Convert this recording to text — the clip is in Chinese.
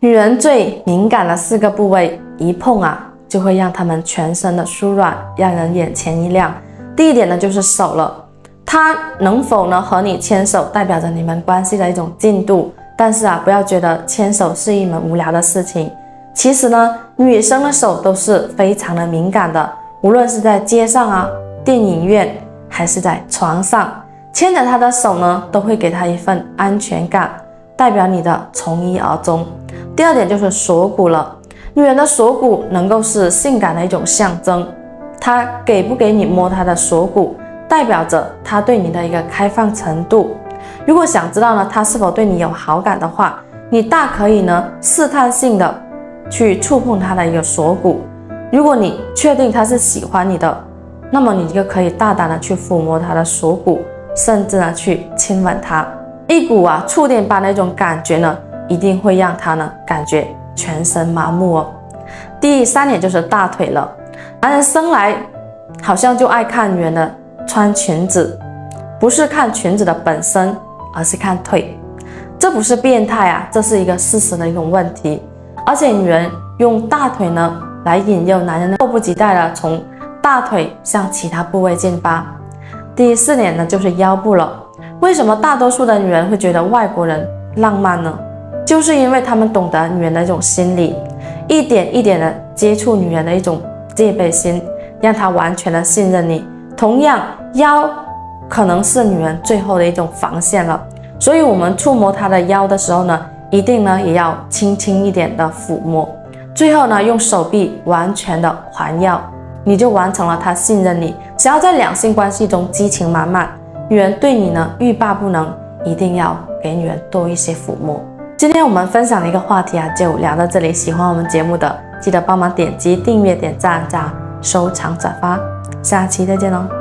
女人最敏感的四个部位，一碰啊，就会让她们全身的酥软，让人眼前一亮。第一点呢，就是手了，她能否呢和你牵手，代表着你们关系的一种进度。但是啊，不要觉得牵手是一门无聊的事情。其实呢，女生的手都是非常的敏感的，无论是在街上啊、电影院，还是在床上，牵着她的手呢，都会给她一份安全感，代表你的从一而终。第二点就是锁骨了，女人的锁骨能够是性感的一种象征，她给不给你摸她的锁骨，代表着她对你的一个开放程度。如果想知道呢，她是否对你有好感的话，你大可以呢试探性的去触碰她的一个锁骨。如果你确定她是喜欢你的，那么你就可以大胆的去抚摸她的锁骨，甚至呢去亲吻她，一股啊触电般的一种感觉呢。一定会让他呢感觉全身麻木哦。第三点就是大腿了，男人生来好像就爱看女人的穿裙子，不是看裙子的本身，而是看腿。这不是变态啊，这是一个事实的一种问题。而且女人用大腿呢来引诱男人，迫不及待的从大腿向其他部位进发。第四点呢就是腰部了。为什么大多数的女人会觉得外国人浪漫呢？就是因为他们懂得女人的一种心理，一点一点的接触女人的一种戒备心，让她完全的信任你。同样，腰可能是女人最后的一种防线了。所以，我们触摸她的腰的时候呢，一定呢也要轻轻一点的抚摸。最后呢，用手臂完全的环绕，你就完成了她信任你。想要在两性关系中激情满满，女人对你呢欲罢不能，一定要给女人多一些抚摸。今天我们分享的一个话题啊，就聊到这里。喜欢我们节目的，记得帮忙点击订阅、点赞、加收藏、转发。下期再见喽！